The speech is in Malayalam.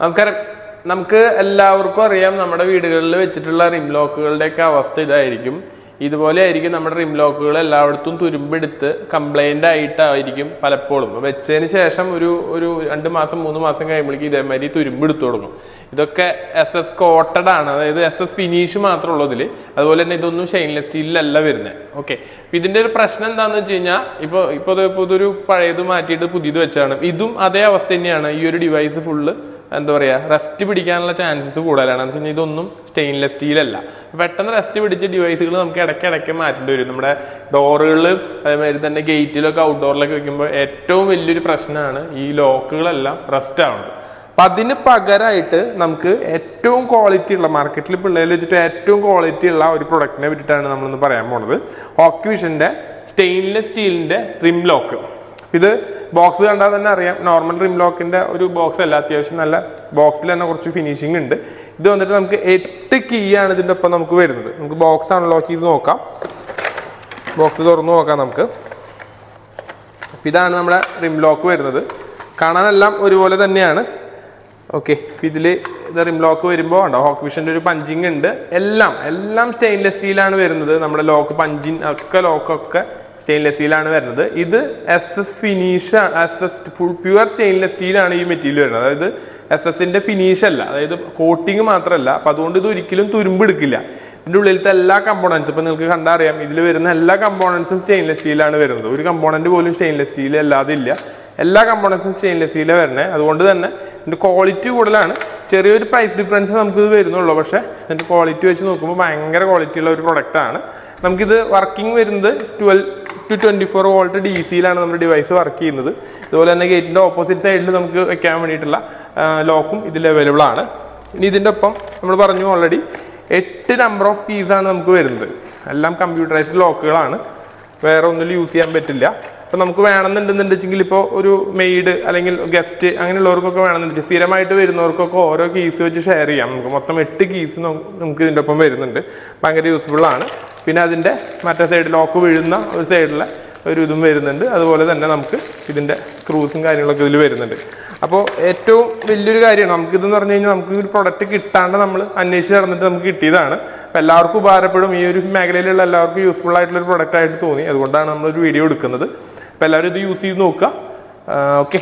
നമസ്കാരം. നമുക്ക് എല്ലാവർക്കും അറിയാം നമ്മുടെ വീടുകളിൽ വെച്ചിട്ടുള്ള റിം ലോക്കുകളുടെയൊക്കെ അവസ്ഥ ഇതായിരിക്കും. ഇതുപോലെ ആയിരിക്കും നമ്മുടെ റിം ലോക്കുകൾ എല്ലായിടത്തും തുരുമ്പെടുത്ത് കംപ്ലൈന്റ് ആയിട്ടായിരിക്കും പലപ്പോഴും. വെച്ചതിന് ശേഷം ഒരു ഒരു രണ്ട് മാസം മൂന്ന് മാസം കഴിയുമ്പോഴേക്കും ഇതേമാതിരി തുരുമ്പെടുത്തു തുടങ്ങും. ഇതൊക്കെ എസ് എസ് കോട്ടഡ് ആണ്. അതായത് എസ് എസ് ഫിനിഷ് മാത്രമേ ഉള്ളൂ ഇതിൽ അതുപോലെ തന്നെ ഇതൊന്നും ഷെയിൻലെസ് സ്റ്റീലിലല്ല വരുന്നത്. ഓക്കെ ഇതിന്റെ ഒരു പ്രശ്നം എന്താണെന്ന് വെച്ച് കഴിഞ്ഞാൽ ഇപ്പോൾ ഇപ്പോൾ ഇതൊരു പഴയത് മാറ്റിയിട്ട് പുതിയത് വെച്ചാണ് ഇതും അതേ അവസ്ഥ തന്നെയാണ്. ഈ ഒരു ഡിവൈസ് ഫുള്ള് എന്താ പറയുക റെസ്റ്റ് പിടിക്കാനുള്ള ചാൻസസ് കൂടുതലാണ്. എന്ന് വെച്ചാൽ ഇതൊന്നും സ്റ്റെയിൻലെസ് സ്റ്റീലല്ല പെട്ടെന്ന് റെസ്റ്റ് പിടിച്ച ഡിവൈസുകൾ നമുക്ക് ഇടയ്ക്ക് ഇടയ്ക്ക് മാറ്റേണ്ടി വരും. നമ്മുടെ ഡോറുകളിൽ അതേമാതിരി തന്നെ ഗേറ്റിലൊക്കെ ഔട്ട്ഡോറിലൊക്കെ വെക്കുമ്പോൾ ഏറ്റവും വലിയൊരു പ്രശ്നമാണ് ഈ ലോക്കുകളെല്ലാം റെസ്റ്റ് ആവുന്നത്. അപ്പം അതിന് പകരമായിട്ട് നമുക്ക് ഏറ്റവും ക്വാളിറ്റി ഉള്ള മാർക്കറ്റിൽ പിള്ളേർ വെച്ചിട്ട് ഏറ്റവും ക്വാളിറ്റി ഉള്ള ഒരു പ്രൊഡക്റ്റിനെ പറ്റിയിട്ടാണ് നമ്മളിന്ന് പറയാൻ പോണത്. ഓക്വിഷന്റെ സ്റ്റെയിൻലെസ് സ്റ്റീലിന്റെ റിം ലോക്ക് ഇത് ബോക്സ് കണ്ടാൽ തന്നെ അറിയാം. നോർമൽ റിം ലോക്കിന്റെ ഒരു ബോക്സ് അല്ല. അത്യാവശ്യം നല്ല ബോക്സിൽ തന്നെ കുറച്ച് ഫിനിഷിംഗ് ഉണ്ട്. ഇത് വന്നിട്ട് നമുക്ക് എട്ട് കീ ആണ് ഇതിന്റെ ഒപ്പം നമുക്ക് വരുന്നത്. നമുക്ക് ബോക്സ് അൺലോക്ക് ചെയ്ത് നോക്കാം. ബോക്സ് തുറന്ന് നോക്കാം നമുക്ക്. അപ്പം ഇതാണ് നമ്മുടെ റിം ലോക്ക് വരുന്നത്. കാണാനെല്ലാം ഒരുപോലെ തന്നെയാണ്. ഓക്കെ ഇതിൽ ഇത് റിം ലോക്ക് വരുമ്പോൾ ഉണ്ടോ ഹോക്ക് വിഷന്റെ ഒരു പഞ്ചിങ് ഉണ്ട്. എല്ലാം എല്ലാം സ്റ്റെയിൻലെസ് സ്റ്റീലാണ് വരുന്നത്. നമ്മുടെ ലോക്ക് പഞ്ചിൻ ഒക്കെ ലോക്കൊക്കെ സ്റ്റെയിൻലെസ് സ്റ്റീലാണ് വരുന്നത്. ഇത് S S finish S S full pure stainless സ്റ്റീലാണ് ഈ മെറ്റീരിയൽ വരുന്നത്. അതായത് എസ് എസിന്റെ ഫിനിഷ് അല്ല. അതായത് കോട്ടിങ് മാത്രമല്ല. അപ്പം അതുകൊണ്ട് ഇത് ഒരിക്കലും തുരുമ്പെടുക്കില്ല ഇതിന്റെ ഉള്ളിലത്തെ എല്ലാ കമ്പോണൻസും ഇപ്പം നിങ്ങൾക്ക് കണ്ടറിയാം ഇതിൽ വരുന്ന എല്ലാ കമ്പോണൻസും സ്റ്റെയിൻലെസ് സ്റ്റീലാണ് വരുന്നത്. ഒരു കമ്പോണന്റ് പോലും സ്റ്റെയിൻലെസ് സ്റ്റീൽ അല്ലാതെ ഇല്ല. എല്ലാ കമ്പോണൻസും സ്റ്റെയിൻലെസ് സ്റ്റീലാണ് വരുന്നത് അതുകൊണ്ട് തന്നെ ഇതിന്റെ ക്വാളിറ്റി കൂടുതലാണ്. ചെറിയൊരു പ്രൈസ് ഡിഫറൻസ് നമുക്ക് ഇത് വരുന്നുള്ളൂ. പക്ഷെ ഇതിന്റെ ക്വാളിറ്റി വെച്ച് നോക്കുമ്പോൾ ഭയങ്കര ക്വാളിറ്റി ഉള്ള ഒരു പ്രൊഡക്റ്റാണ് നമുക്കിത് വർക്കിംഗ് വരുന്നത് twelve to twenty four volt D സിയിലാണ് നമ്മുടെ ഡിവൈസ് വർക്ക് ചെയ്യുന്നത്. അതുപോലെ തന്നെ ഗേറ്റിന്റെ ഓപ്പോസിറ്റ് സൈഡിൽ നമുക്ക് വെക്കാൻ വേണ്ടിയിട്ടുള്ള ലോക്കും ഇതിൽ അവൈലബിൾ ആണ്. ഇനി ഇതിന്റെ ഒപ്പം നമ്മൾ പറഞ്ഞു ഓൾറെഡി എട്ട് നമ്പർ ഓഫ് കീസാണ് നമുക്ക് വരുന്നത്. എല്ലാം കമ്പ്യൂട്ടറൈസ്ഡ് ലോക്കുകളാണ് വേറെ ഒന്നിലും യൂസ് ചെയ്യാൻ പറ്റില്ല. അപ്പോൾ നമുക്ക് വേണമെന്നുണ്ടെന്നുണ്ടെങ്കിൽ ഇപ്പോൾ ഒരു മെയ്ഡ് അല്ലെങ്കിൽ ഗസ്റ്റ് അങ്ങനെയുള്ളവർക്കൊക്കെ വേണമെന്നുണ്ടെങ്കിൽ സ്ഥിരമായിട്ട് വരുന്നവർക്കൊക്കെ ഓരോ കീസ് വെച്ച് ഷെയർ ചെയ്യാം. നമുക്ക് മൊത്തം എട്ട് കീസ് നമുക്ക് ഇതിന്റെ ഒപ്പം വരുന്നുണ്ട്. ഭയങ്കര യൂസ്ഫുൾ ആണ്. പിന്നെ അതിന്റെ മറ്റേ സൈഡ് ലോക്ക് വീഴുന്ന ഒരു സൈഡിലെ ഒരു ഇതും വരുന്നുണ്ട്. അതുപോലെ തന്നെ നമുക്ക് ഇതിന്റെ സ്ക്രൂസും കാര്യങ്ങളൊക്കെ ഇതിൽ വരുന്നുണ്ട്. അപ്പോൾ ഏറ്റവും വലിയൊരു കാര്യമാണ് നമുക്കിതെന്ന് പറഞ്ഞു കഴിഞ്ഞാൽ നമുക്ക് ഒരു പ്രൊഡക്റ്റ് കിട്ടാണ്ട് നമ്മൾ അന്വേഷിച്ച് നടന്നിട്ട് നമുക്ക് കിട്ടിയതാണ്. അപ്പോൾ എല്ലാവർക്കും ഉപകാരപ്പെടും. ഈ ഒരു മേഖലയിലുള്ള എല്ലാവർക്കും യൂസ്ഫുൾ ആയിട്ടുള്ള ഒരു പ്രൊഡക്റ്റ് ആയിട്ട് തോന്നി. അതുകൊണ്ടാണ് നമ്മളൊരു വീഡിയോ എടുക്കുന്നത്. അപ്പോൾ എല്ലാവരും ഇത് യൂസ് ചെയ്ത് നോക്കുക. ഓക്കെ